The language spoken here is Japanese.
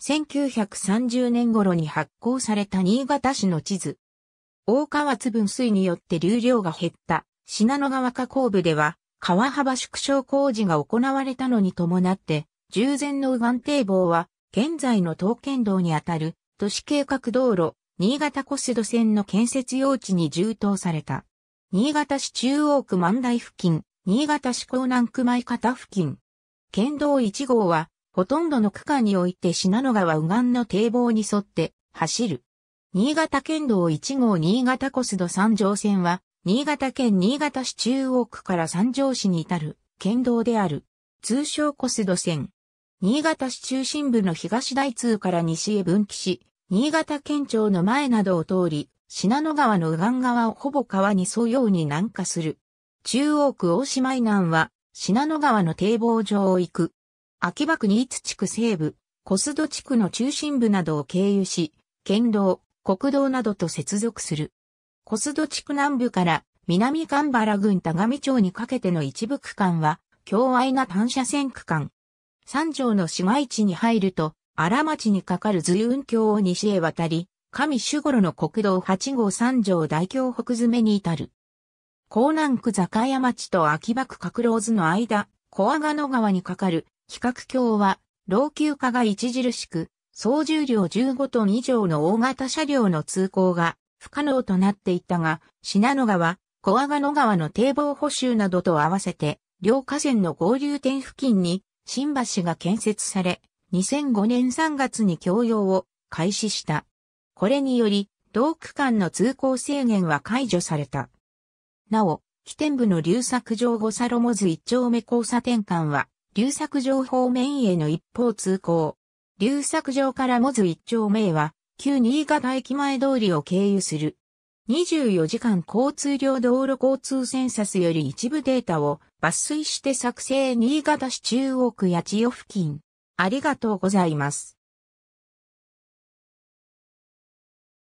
1930年頃に発行された新潟市の地図。大川津分水によって流量が減った信濃川河口部では川幅縮小工事が行われたのに伴って従前の右岸堤防は現在の東県道にあたる都市計画道路新潟コスド線の建設用地に充当された。新潟市中央区万代付近、新潟市港南区前方付近。県道1号はほとんどの区間において信濃川右岸の堤防に沿って走る。新潟県道1号新潟コスド三条線は、新潟県新潟市中央区から三条市に至る県道である。通称コスド線。新潟市中心部の東大通から西へ分岐し、新潟県庁の前などを通り、信濃川の右岸側をほぼ川に沿うように南下する。中央区大島以南は、信濃川の堤防上を行く。秋葉区新津地区西部、小須戸地区の中心部などを経由し、県道、国道などと接続する。小須戸地区南部から南神原郡田上町にかけての一部区間は、狭隘な単車線区間。三条の市街地に入ると、荒町にかかる随運橋を西へ渡り、上守護の国道8号三条大京北詰めに至る。江南区坂山町と秋葉区角郎図の間、小阿賀野川にかかる比較橋は、老朽化が著しく、総重量15トン以上の大型車両の通行が不可能となっていたが、信濃川、小阿賀野川の堤防補修などと合わせて、両河川の合流点付近に新橋が建設され、2005年3月に供用を開始した。これにより、同区間の通行制限は解除された。なお、起点部の流作場五サロモズ一丁目交差点間は、流作城方面への一方通行。流作城からモズ一丁目は、旧新潟駅前通りを経由する。24時間交通量道路交通センサスより一部データを抜粋して作成新潟市中央区八千代付近。ありがとうございます。